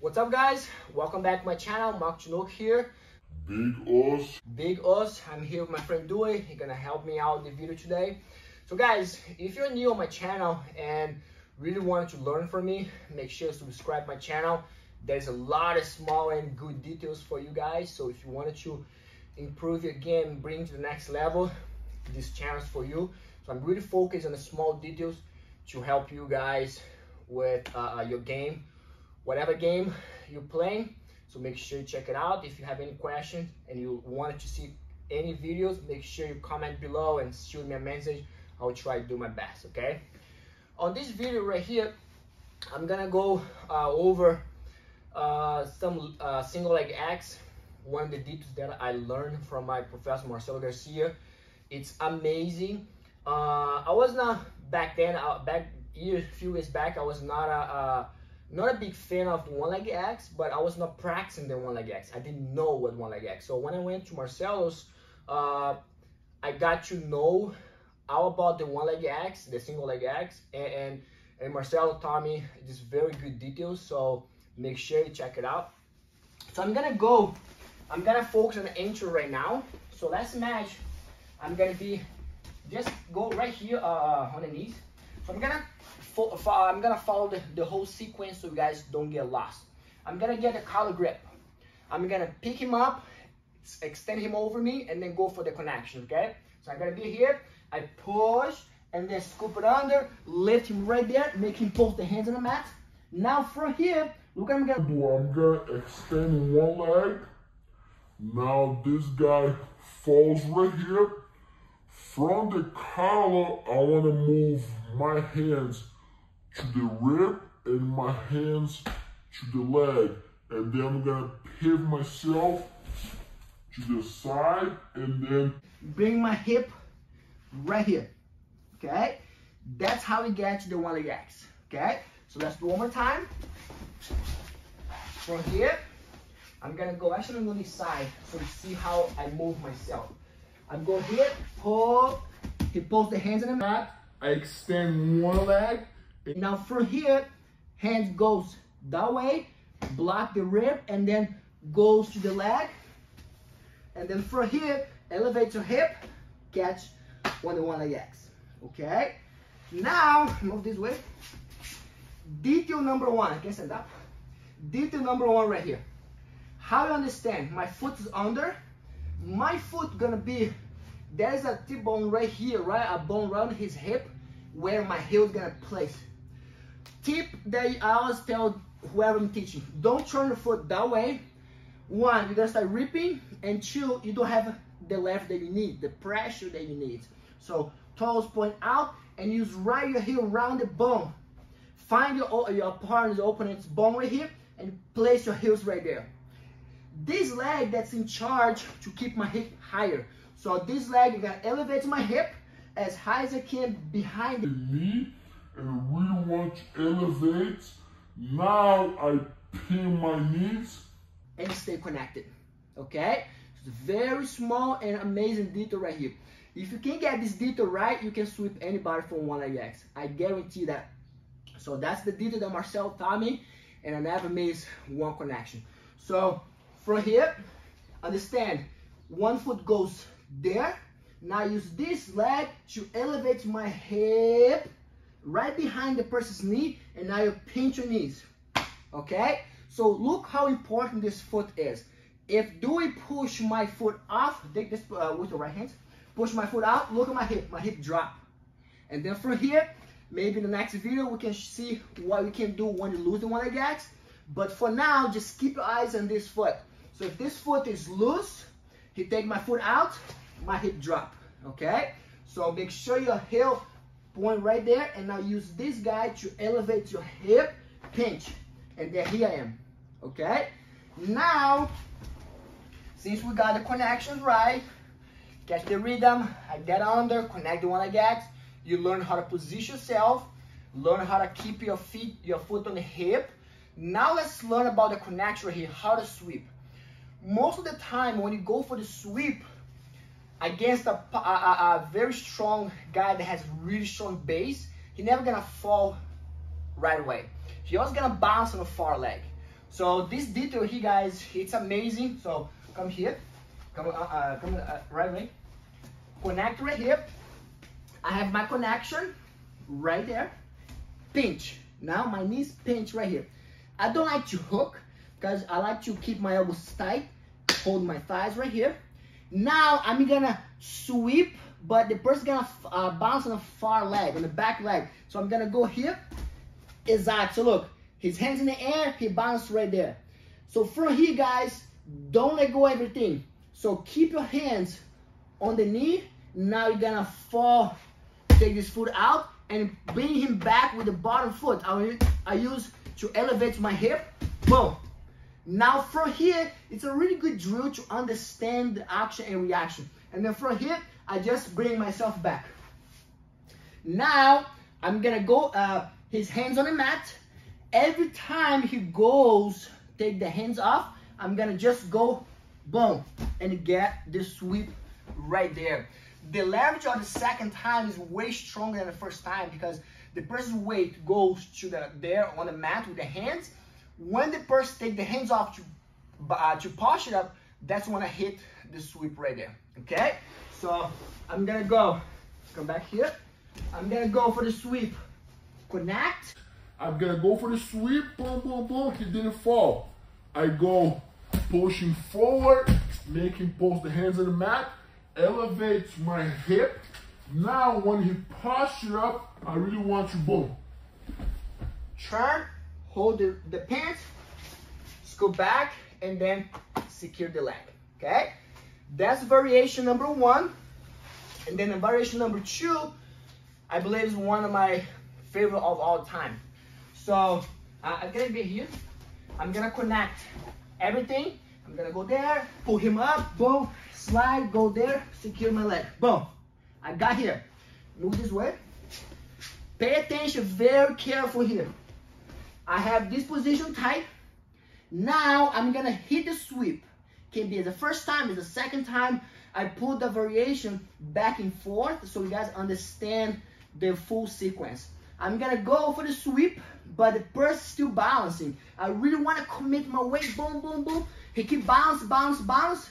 What's up guys? Welcome back to my channel, Marcos Tinoco here. Big Oss. Big Oss, I'm here with my friend Dewey. He's gonna help me out in the video today. So guys, if you're new on my channel and really want to learn from me, make sure to subscribe my channel. There's a lot of small and good details for you guys. So if you wanted to improve your game, bring to the next level, this channel is for you. So I'm really focused on the small details to help you guys with uh, your game whatever game you're playing. So make sure you check it out. If you have any questions and you wanted to see any videos, make sure you comment below and shoot me a message. I'll try to do my best, okay? On this video right here, I'm gonna go uh, over uh, some uh, single leg X, one of the details that I learned from my professor Marcelo Garcia. It's amazing. Uh, I was not back then, uh, back years, few years back, I was not a, a not a big fan of one leg X, but I was not practicing the one leg X. I didn't know what one leg X. So when I went to Marcelo's, uh, I got to know all about the one leg X, the single leg X, and, and, and Marcelo taught me just very good details. So make sure you check it out. So I'm gonna go, I'm gonna focus on the intro right now. So let's match, I'm gonna be, just go right here uh, on the knees. I'm gonna I'm gonna follow the, the whole sequence so you guys don't get lost. I'm gonna get a collar grip. I'm gonna pick him up, extend him over me, and then go for the connection, okay? So I'm gonna be here, I push, and then scoop it under, lift him right there, make him post the hands on the mat. Now from here, look I'm gonna. I'm gonna extend one leg. Now this guy falls right here. From the collar, I wanna move my hands to the rib and my hands to the leg. And then I'm gonna pivot myself to the side and then bring my hip right here. Okay? That's how we get to the one leg X. Okay? So let's do one more time. From here, I'm gonna go actually on the side so you see how I move myself. I go here, pull, he pulls the hands on the mat. I extend one leg now from here, hands goes that way, block the rib, and then goes to the leg. And then from here, elevate your hip, catch one to one leg X. Okay? Now, move this way. Detail number one, I can stand up. Detail number one right here. How you understand? My foot is under. My foot gonna be, there's a T-bone right here, right? A bone around his hip where my heel is gonna place tip that I always tell whoever I'm teaching, don't turn your foot that way. One, you're gonna start ripping, and two, you don't have the left that you need, the pressure that you need. So toes point out and use right your heel around the bone. Find your, your partner's opponent's bone right here and place your heels right there. This leg that's in charge to keep my hip higher. So this leg, you gotta elevate my hip as high as I can behind the knee and we want to elevate. Now I pin my knees. And stay connected, okay? It's a very small and amazing detail right here. If you can get this detail right, you can sweep anybody from one leg X. I guarantee that. So that's the detail that Marcel taught me, and I never miss one connection. So from here, understand, one foot goes there. Now use this leg to elevate my hip right behind the person's knee and now you pinch your knees. Okay? So look how important this foot is. If Dewey push my foot off take this uh, with your right hand push my foot out look at my hip my hip drop. And then from here maybe in the next video we can see what we can do when you lose the one X but for now just keep your eyes on this foot. So if this foot is loose he take my foot out my hip drop okay? So make sure your heel point right there and now use this guy to elevate your hip pinch. And then here I am okay? Now since we got the connections right catch the rhythm I get under connect the one I get. You learn how to position yourself learn how to keep your feet your foot on the hip. Now let's learn about the connection here how to sweep. Most of the time when you go for the sweep against a, a, a, very strong guy that has really strong base, he's never gonna fall right away. He's always gonna bounce on the far leg. So this detail here, guys, it's amazing. So come here, come, uh, uh, come uh, right away. Connect right here. I have my connection right there. Pinch. Now my knees pinch right here. I don't like to hook because I like to keep my elbows tight. Hold my thighs right here. Now I'm gonna sweep, but the person gonna uh, bounce on the far leg, on the back leg. So I'm gonna go here. Exact. So look, his hands in the air, he bounced right there. So from here, guys, don't let go everything. So keep your hands on the knee. Now you're gonna fall, take this foot out, and bring him back with the bottom foot. I, I use to elevate my hip. Boom. Now from here, it's a really good drill to understand the action and reaction. And then from here, I just bring myself back. Now, I'm gonna go, uh, his hands on the mat. Every time he goes, take the hands off, I'm gonna just go, boom, and get the sweep right there. The leverage on the second time is way stronger than the first time because the person's weight goes to the there on the mat with the hands. When the person take the hands off to uh, to push it up, that's when I hit the sweep right there. Okay, so I'm gonna go. Come back here. I'm gonna go for the sweep. Connect. I'm gonna go for the sweep, boom, boom, boom, he didn't fall. I go pushing forward, make him post the hands on the mat, elevates my hip. Now when he posture up, I really want to boom. Turn, hold the, the pants, scoot back, and then secure the leg, okay? That's variation number one. And then the variation number two, I believe is one of my favorite of all time. So uh, I'm gonna be here. I'm gonna connect everything. I'm gonna go there, pull him up, boom, slide, go there, secure my leg. Boom. I got here. Move this way. Pay attention, very careful here. I have this position tight. Now I'm gonna hit the sweep. Can be the first time, it's the second time. I put the variation back and forth so you guys understand the full sequence. I'm gonna go for the sweep, but the purse still balancing. I really wanna commit my weight, boom, boom, boom. He keep bounce, bounce, bounce.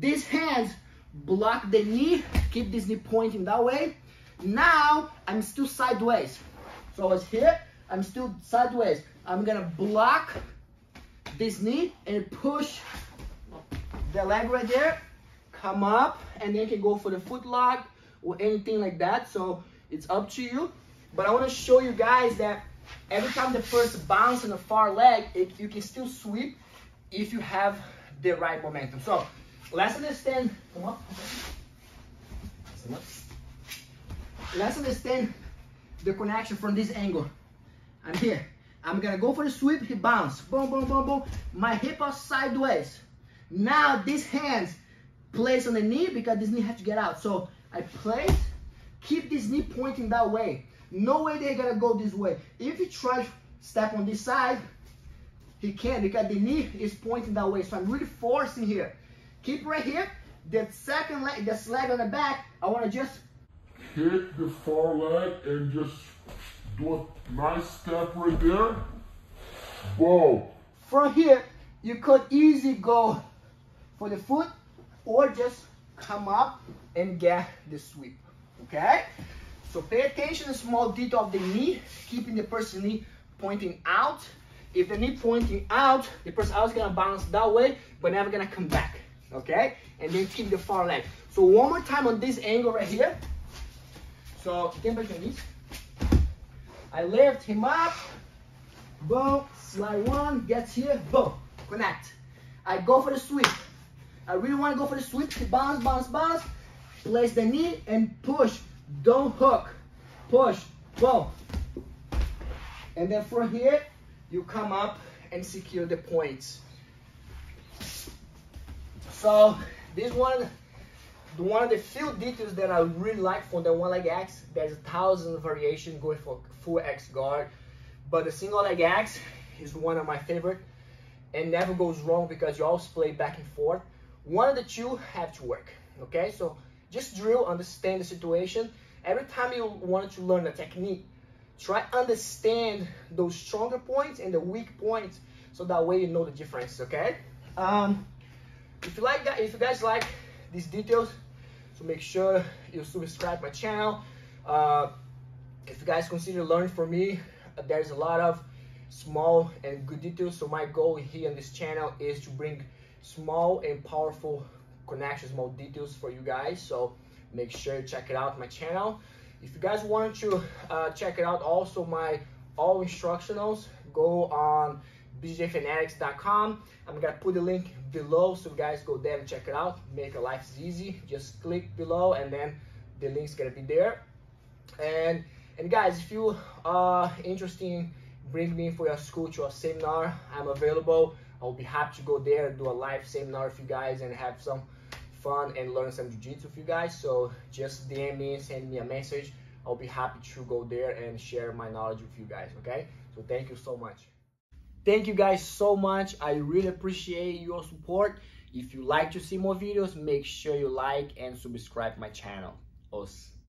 These hands block the knee, keep this knee pointing that way. Now, I'm still sideways. So I was here, I'm still sideways. I'm gonna block this knee and push the leg right there, come up, and then you can go for the foot lock or anything like that. So it's up to you. But I want to show you guys that every time the first bounce on the far leg, it, you can still sweep if you have the right momentum. So let's understand, come up. Let's understand the connection from this angle. I'm here. I'm gonna go for the sweep, he bounce. Boom, boom, boom, boom. My hip are sideways. Now these hands place on the knee because this knee has to get out. So I place, keep this knee pointing that way. No way they're gonna go this way. If he try to step on this side, he can't because the knee is pointing that way. So I'm really forcing here. Keep right here. The second leg, this leg on the back, I wanna just hit the far leg and just do a nice step right there. Whoa. From here, you could easily go for the foot or just come up and get the sweep, okay? So pay attention to small detail of the knee, keeping the person knee pointing out. If the knee pointing out, the person always gonna bounce that way, but never gonna come back, okay? And then keep the far leg. So one more time on this angle right here. So get back your knees. I lift him up, boom, slide one, gets here, boom, connect. I go for the sweep. I really want to go for the sweep, bounce, bounce, bounce. Place the knee and push. Don't hook. Push, boom. And then from here, you come up and secure the points. So this one, one of the few details that I really like from the one leg X, there's a thousand variation going for full X guard, but the single leg X is one of my favorite and never goes wrong because you always play back and forth. One of the two have to work, okay? So just drill, understand the situation. Every time you want to learn a technique, try understand those stronger points and the weak points so that way you know the difference, okay? Um, if you like that, if you guys like these details, so make sure you subscribe my channel. Uh, if you guys consider learning from me, uh, there's a lot of small and good details. So my goal here on this channel is to bring small and powerful connections, small details for you guys. So make sure you check it out my channel. If you guys want to uh, check it out, also my all instructionals, go on bjjfanatics.com. I'm gonna put the link below so you guys go there and check it out. Make your life easy. Just click below and then the link's gonna be there. And and guys, if you are interested in bring me for your school to a seminar, I'm available. I'll be happy to go there and do a live seminar with you guys and have some fun and learn some jiu-jitsu with you guys. So just DM me, send me a message. I'll be happy to go there and share my knowledge with you guys, okay? So thank you so much. Thank you guys so much. I really appreciate your support. If you like to see more videos, make sure you like and subscribe my channel. Os.